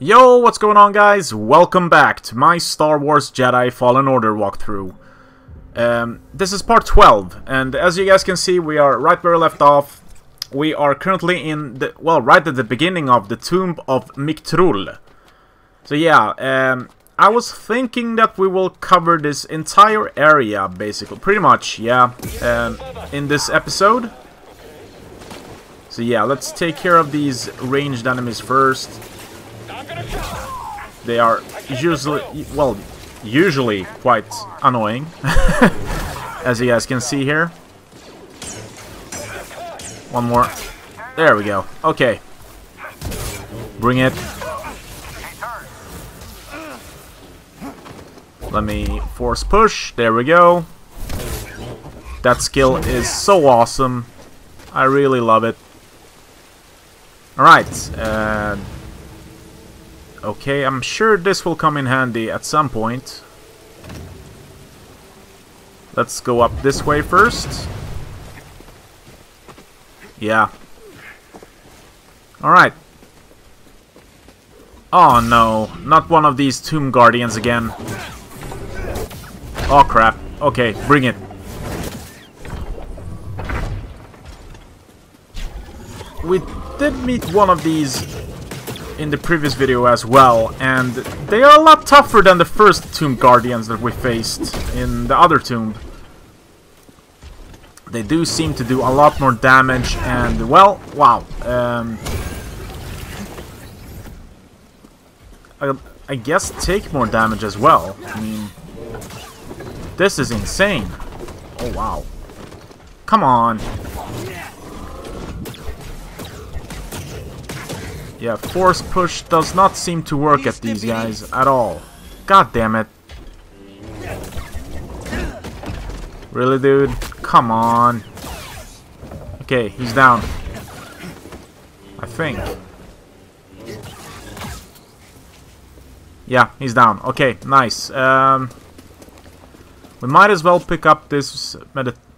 Yo, what's going on guys? Welcome back to my Star Wars Jedi Fallen Order walkthrough. Um, this is part 12, and as you guys can see, we are right where we left off. We are currently in the, well, right at the beginning of the Tomb of Miktrull. So yeah, um, I was thinking that we will cover this entire area, basically, pretty much, yeah, um, in this episode. So yeah, let's take care of these ranged enemies first. They are usually, well, usually quite annoying, as you guys can see here. One more. There we go. Okay. Bring it. Let me force push. There we go. That skill is so awesome. I really love it. Alright. Uh, okay, I'm sure this will come in handy at some point. Let's go up this way first. Yeah. Alright. Oh no, not one of these Tomb Guardians again. Oh crap. Okay, bring it. We did meet one of these in the previous video as well, and they are a lot tougher than the first Tomb Guardians that we faced in the other tomb. They do seem to do a lot more damage, and, well, wow. Um, I, I guess take more damage as well. I mean, this is insane. Oh, wow. Come on. Yeah, force push does not seem to work at these guys at all. God damn it. Really, dude? Come on. Okay, he's down. I think. Yeah, he's down. Okay, nice. Um, we might as well pick up this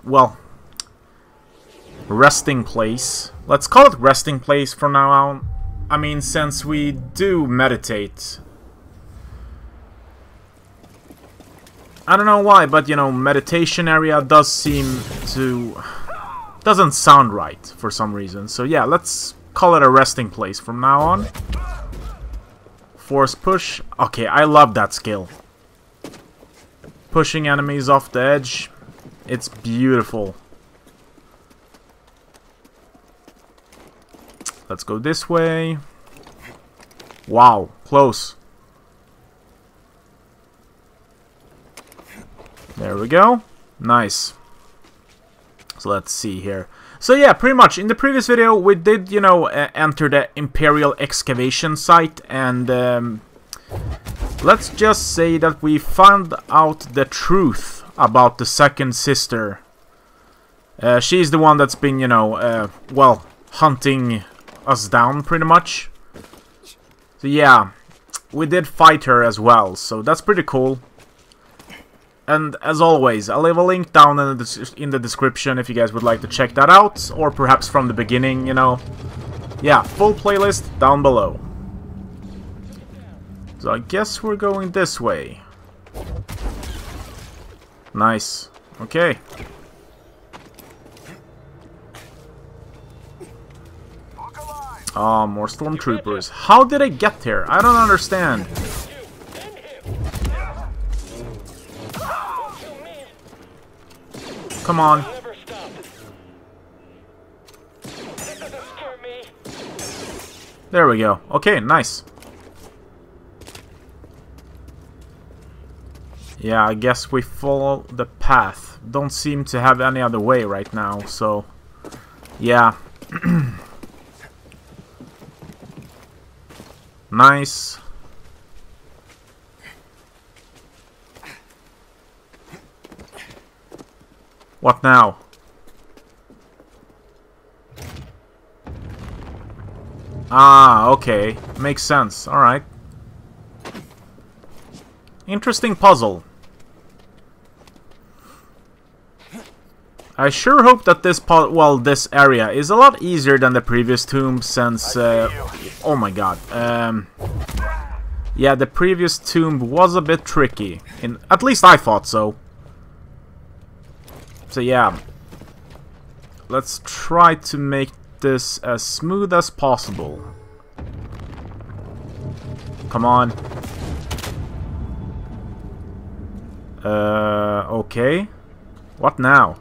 well resting place. Let's call it resting place from now on. I mean, since we do meditate. I don't know why, but you know, meditation area does seem to... Doesn't sound right for some reason. So yeah, let's call it a resting place from now on. Force push. Okay, I love that skill. Pushing enemies off the edge. It's beautiful. Let's go this way. Wow, close. There we go. Nice. So let's see here. So yeah, pretty much, in the previous video we did, you know, uh, enter the Imperial excavation site and um, let's just say that we found out the truth about the second sister. Uh, she's the one that's been, you know, uh, well, hunting us down pretty much. So yeah, we did fight her as well, so that's pretty cool. And as always, I'll leave a link down in the, in the description if you guys would like to check that out, or perhaps from the beginning, you know. Yeah, full playlist down below. So I guess we're going this way. Nice. Okay. Oh, more stormtroopers. How did I get here? I don't understand. Come on. There we go. Okay, nice. Yeah, I guess we follow the path. Don't seem to have any other way right now, so... Yeah. Nice. What now? Ah, okay. Makes sense. Alright. Interesting puzzle. I sure hope that this well, this area is a lot easier than the previous tomb since, uh, oh my god, um, Yeah, the previous tomb was a bit tricky. In At least I thought so. So yeah. Let's try to make this as smooth as possible. Come on. Uh, okay. What now?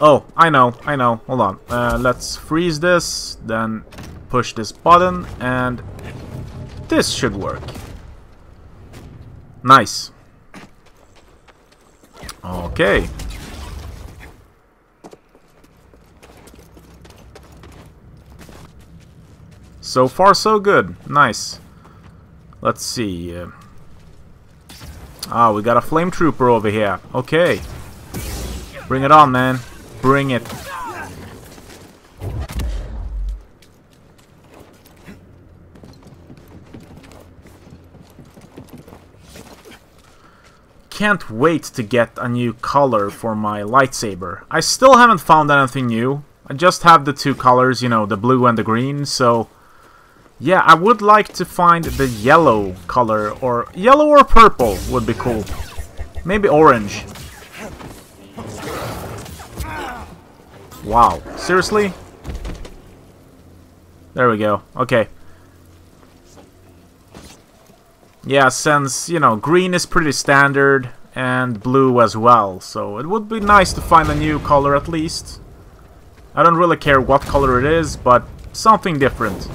Oh, I know, I know. Hold on. Uh, let's freeze this, then push this button, and this should work. Nice. Okay. So far, so good. Nice. Let's see. Ah, we got a flame trooper over here. Okay. Bring it on, man. Bring it. Can't wait to get a new color for my lightsaber. I still haven't found anything new. I just have the two colors, you know, the blue and the green, so... Yeah, I would like to find the yellow color, or yellow or purple would be cool. Maybe orange. Wow. Seriously? There we go. Okay. Yeah, since, you know, green is pretty standard, and blue as well, so it would be nice to find a new color at least. I don't really care what color it is, but something different.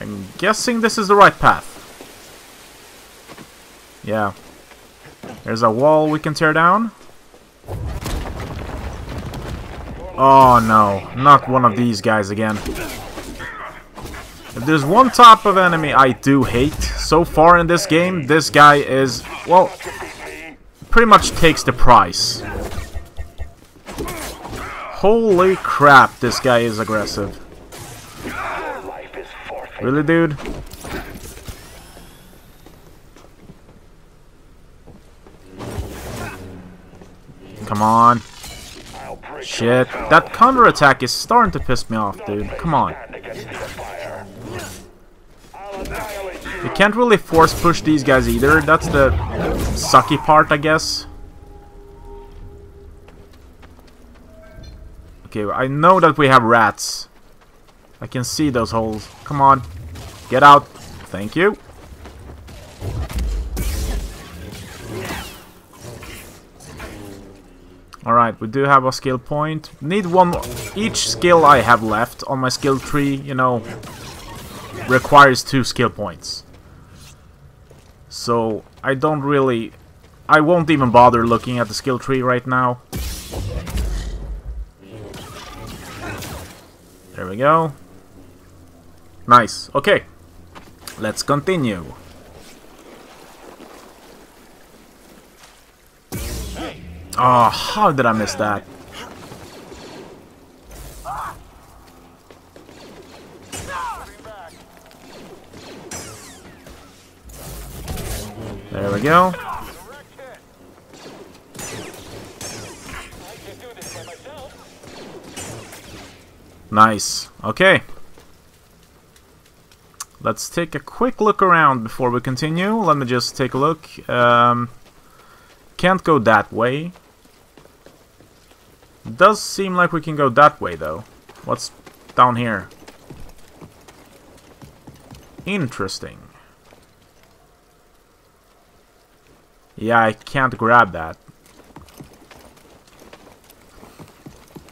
I'm guessing this is the right path. Yeah. There's a wall we can tear down. Oh no, not one of these guys again. If there's one type of enemy I do hate so far in this game, this guy is, well, pretty much takes the price. Holy crap, this guy is aggressive. Really, dude? Come on. Shit. That counterattack is starting to piss me off, dude. Come on. You can't really force push these guys either. That's the sucky part, I guess. Okay, I know that we have rats. I can see those holes. Come on. Get out. Thank you. Alright, we do have a skill point. Need one more. Each skill I have left on my skill tree, you know, requires two skill points. So, I don't really... I won't even bother looking at the skill tree right now. There we go. Nice. Okay. Let's continue. Oh, how did I miss that? There we go. Nice. Okay. Let's take a quick look around before we continue. Let me just take a look. Um, can't go that way. Does seem like we can go that way, though. What's down here? Interesting. Yeah, I can't grab that.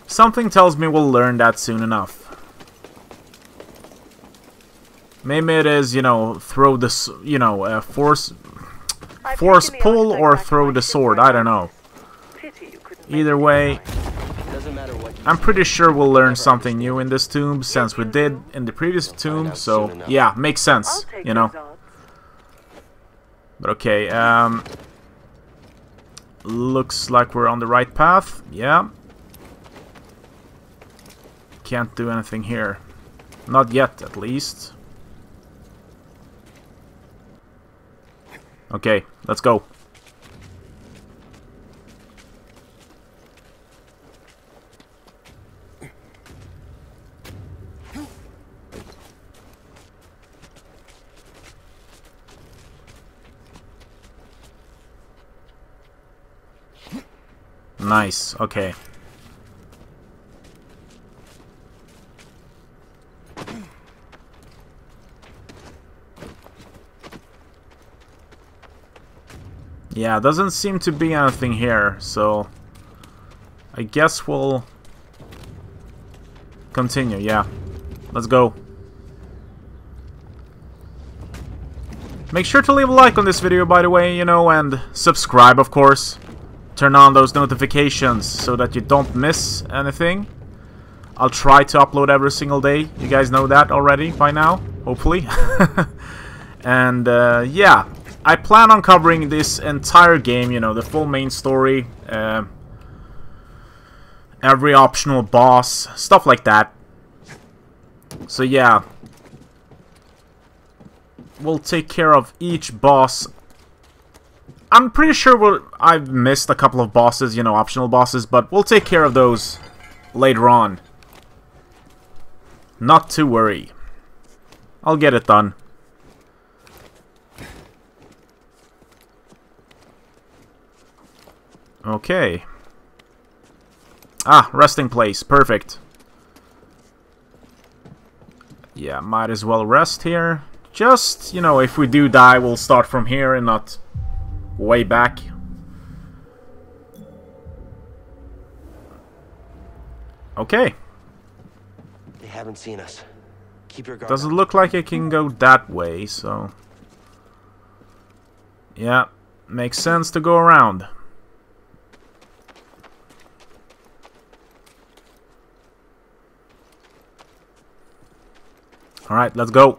Something tells me we'll learn that soon enough. Maybe it is, you know, throw this, you know, uh, force, force pull or throw the sword. I don't know. Either way, I'm pretty sure we'll learn something new in this tomb, since we did in the previous tomb, so yeah, makes sense, you know. But okay, um... Looks like we're on the right path, yeah. Can't do anything here. Not yet, at least. Okay, let's go. Nice, okay. Yeah, doesn't seem to be anything here, so... I guess we'll... Continue, yeah. Let's go. Make sure to leave a like on this video, by the way, you know, and subscribe, of course. Turn on those notifications so that you don't miss anything. I'll try to upload every single day. You guys know that already by now, hopefully. and, uh, yeah. I plan on covering this entire game, you know, the full main story, uh, every optional boss, stuff like that. So yeah, we'll take care of each boss. I'm pretty sure we'll, I've missed a couple of bosses, you know, optional bosses, but we'll take care of those later on. Not to worry. I'll get it done. Okay. Ah, resting place. Perfect. Yeah, might as well rest here. Just, you know, if we do die, we'll start from here and not way back. Okay. They haven't seen us. Keep your guard Doesn't look like I can go that way, so... Yeah, makes sense to go around. Alright, let's go.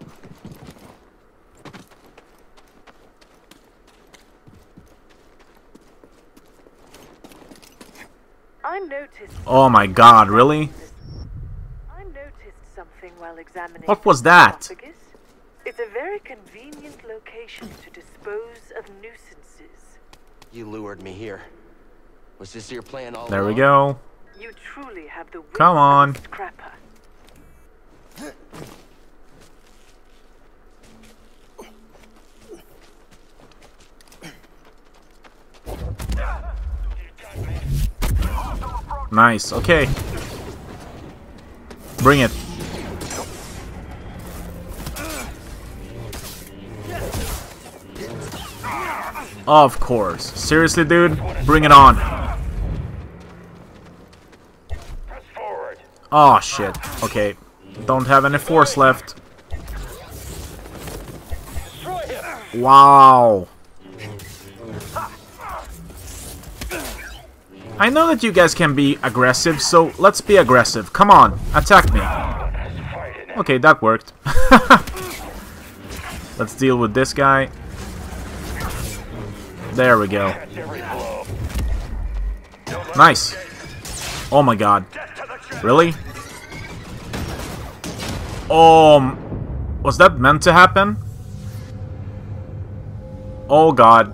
Oh my god, really? I noticed something while examining. What was that? It's a very convenient location to dispose of nuisances. You lured me here. Was this your plan all There we go. You truly have the wits Come of a on. scrapper. Nice, okay. Bring it. Of course. Seriously, dude? Bring it on. Oh, shit. Okay. Don't have any force left. Wow. I know that you guys can be aggressive, so let's be aggressive. Come on, attack me. Okay, that worked. let's deal with this guy. There we go. Nice. Oh my god. Really? Um, was that meant to happen? Oh god.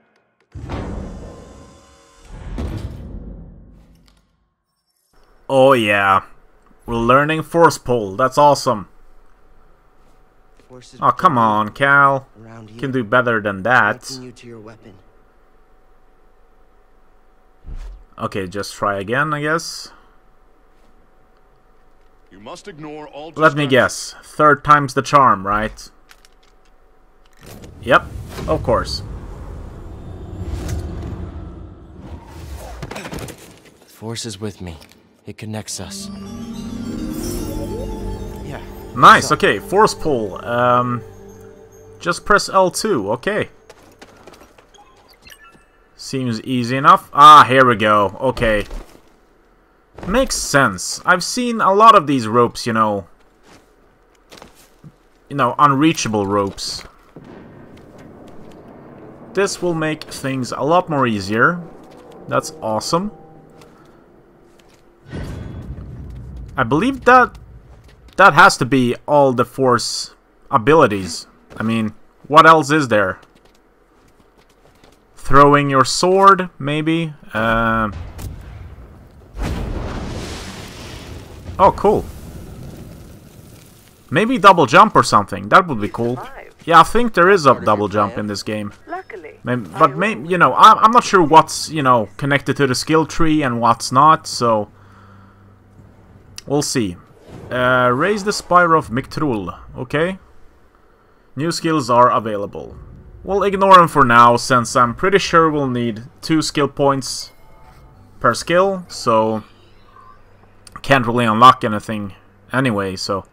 Oh yeah. We're learning force pull. That's awesome. Forces Oh, come on, Cal. you, Can do better than that. connecting you to your weapon. Okay, just try again, I guess. You must ignore all Let me guess. Third time's the charm, right? Yep, of course. Force is with me. It connects us. Yeah. Nice, okay, force pull. Um, just press L2, okay. Seems easy enough. Ah, here we go, okay. Makes sense. I've seen a lot of these ropes, you know. You know, unreachable ropes. This will make things a lot more easier. That's awesome. I believe that that has to be all the Force abilities. I mean, what else is there? Throwing your sword, maybe? Uh... Oh, cool. Maybe double jump or something. That would be cool. Yeah, I think there is a double jump in this game. But maybe, you know, I'm not sure what's, you know, connected to the skill tree and what's not, so... We'll see. Uh, raise the Spire of Miktrull. Okay. New skills are available. We'll ignore them for now, since I'm pretty sure we'll need two skill points per skill, so... Can't really unlock anything anyway, so...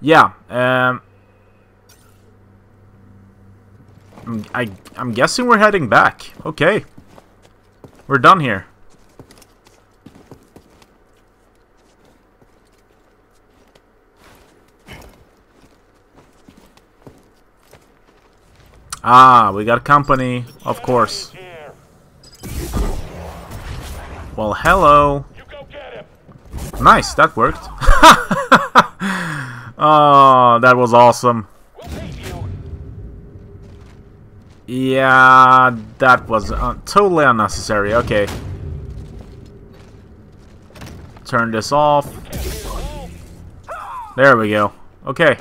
Yeah, um... I, I'm guessing we're heading back. Okay. We're done here. Ah, we got company, of course. Well, hello. Nice, that worked. oh, that was awesome. Yeah, that was uh, totally unnecessary. Okay. Turn this off. There we go. Okay.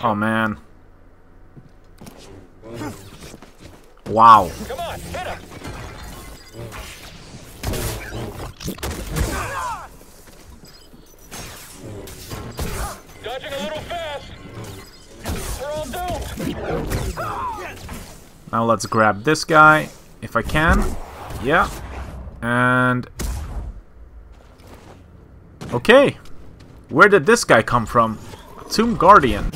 Oh, man. Wow. Come on, hit him. Dodging a little fast. We're all doomed. Now let's grab this guy, if I can. Yeah. And... Okay. Where did this guy come from? Tomb Guardian.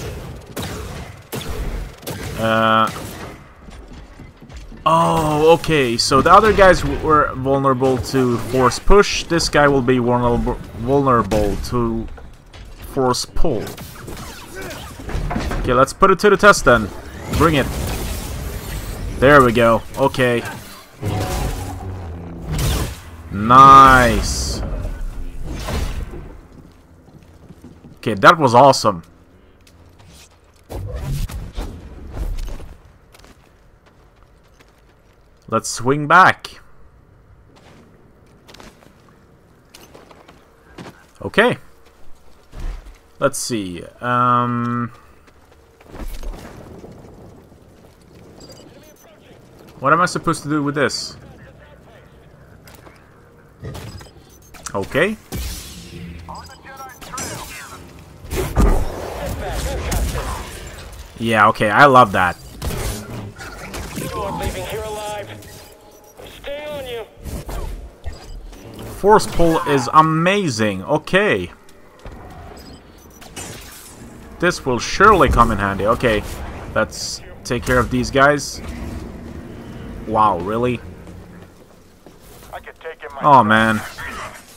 Uh... Oh, okay. So the other guys were vulnerable to force push. This guy will be vulnerable vulnerable to force pull. Okay, let's put it to the test then. Bring it. There we go. Okay. Nice. Okay, that was awesome. Let's swing back. Okay. Let's see. Um... What am I supposed to do with this? Okay. Yeah, okay, I love that. Force pull is amazing. Okay. This will surely come in handy. Okay, let's take care of these guys. Wow, really? I could take him Oh man.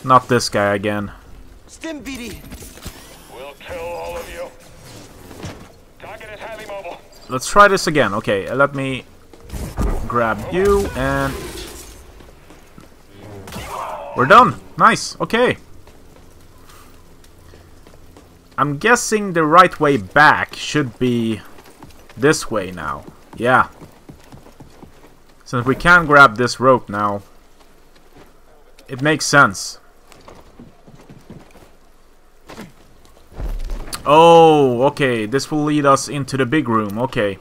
Not this guy again. Stimpy! We'll kill all of you. Target is highly mobile. Let's try this again. Okay, let me grab you and... We're done. Nice. Okay. I'm guessing the right way back should be this way now. Yeah. Since we can grab this rope now, it makes sense. Oh, okay. This will lead us into the big room. Okay.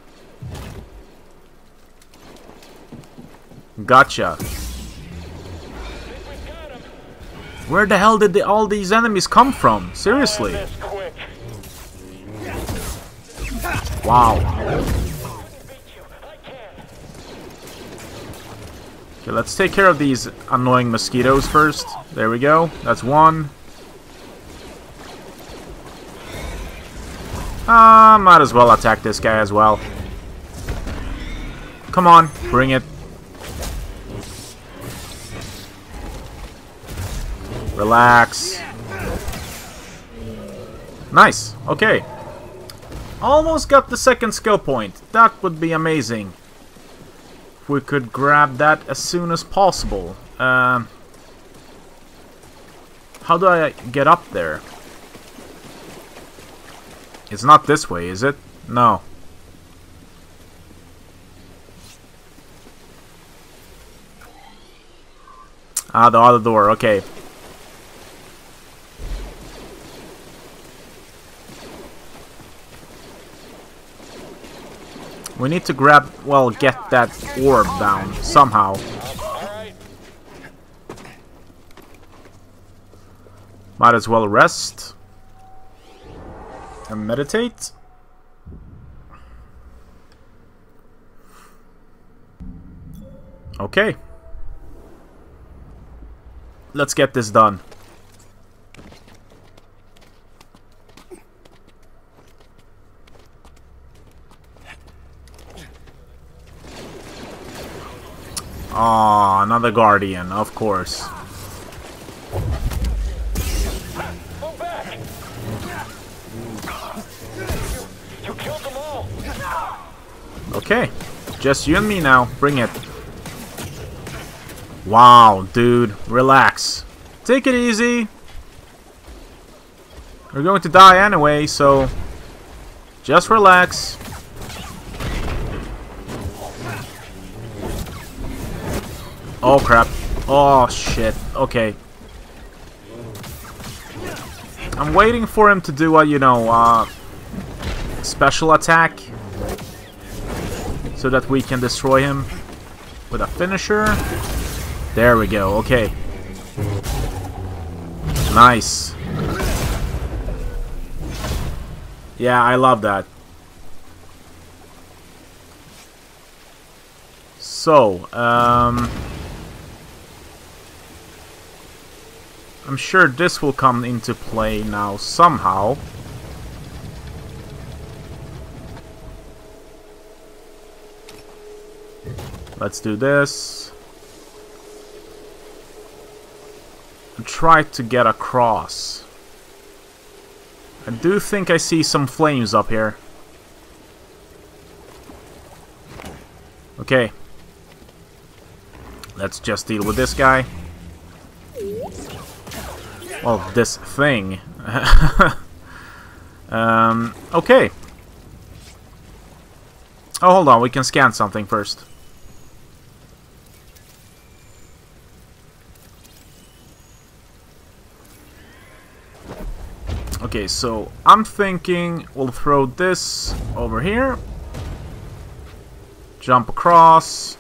Gotcha. Where the hell did the, all these enemies come from? Seriously. Wow. Okay, let's take care of these annoying mosquitoes first. There we go. That's one. Uh, might as well attack this guy as well. Come on, bring it. Relax. Nice. Okay. Almost got the second skill point. That would be amazing. If we could grab that as soon as possible. Um, how do I get up there? It's not this way, is it? No. Ah, the other door, okay. We need to grab, well, get that orb down somehow. Might as well rest. And meditate. Okay. Let's get this done. Ah, another guardian, of course. Okay, just you and me now. Bring it. Wow, dude, relax. Take it easy. We're going to die anyway, so just relax. Oh crap. Oh shit. Okay. I'm waiting for him to do a, you know, uh, special attack so that we can destroy him with a finisher. There we go, okay. Nice. Yeah, I love that. So, um... I'm sure this will come into play now somehow. Let's do this. And try to get across. I do think I see some flames up here. Okay. Let's just deal with this guy. Well, this thing. um, okay. Oh, hold on. We can scan something first. Okay, so I'm thinking we'll throw this over here. Jump across.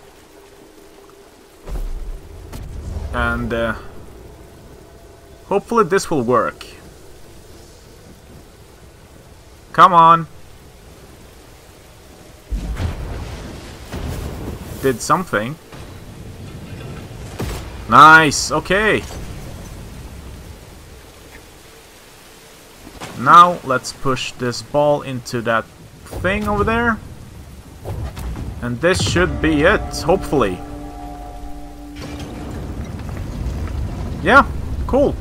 And uh, hopefully this will work. Come on. Did something. Nice, okay. Now let's push this ball into that thing over there. And this should be it, hopefully. Yeah, cool.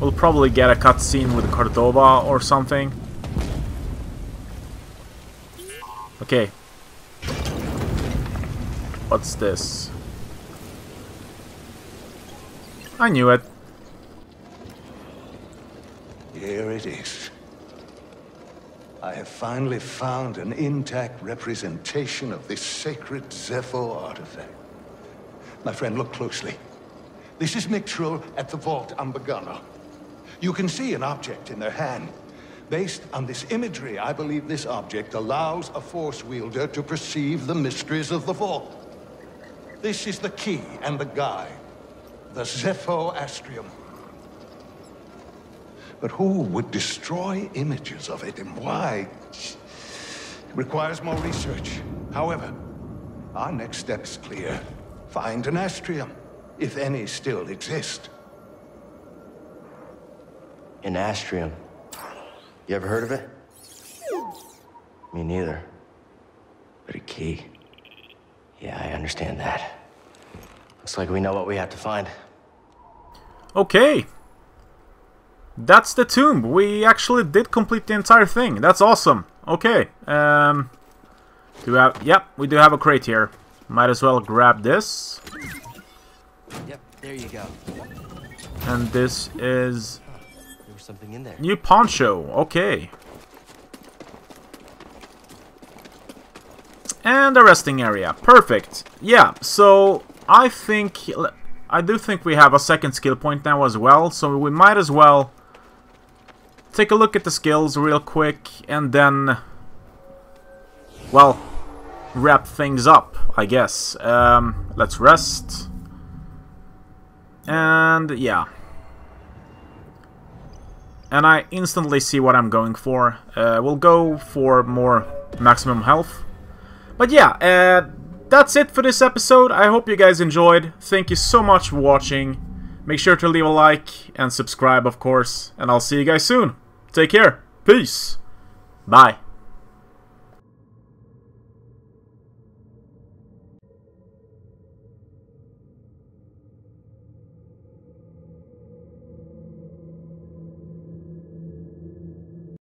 We'll probably get a cutscene with Cordova or something. Okay. What's this? I knew it. Here it is. I have finally found an intact representation of this sacred Zeffo artifact. My friend, look closely. This is Miktrull at the Vault on Bogano. You can see an object in their hand. Based on this imagery, I believe this object allows a Force wielder to perceive the mysteries of the Vault. This is the key and the guide. The Zeffo Astrium. But who would destroy images of it and why? It requires more research. However, our next step's clear. Find an Astrium, if any still exist. An Astrium. You ever heard of it? Me neither. But a key. Yeah, I understand that. Looks like we know what we have to find. Okay. That's the tomb. We actually did complete the entire thing. That's awesome. Okay. Um, do we have... Yep, we do have a crate here. Might as well grab this. Yep, there you go. And this is... Something in there. New poncho. Okay. And the resting area. Perfect. Yeah, so I think... I do think we have a second skill point now as well, so we might as well take a look at the skills real quick and then... Well, wrap things up, I guess. Um, let's rest. And yeah. And I instantly see what I'm going for. Uh, we'll go for more maximum health. But yeah, uh, that's it for this episode. I hope you guys enjoyed. Thank you so much for watching. Make sure to leave a like and subscribe, of course. And I'll see you guys soon. Take care. Peace. Bye.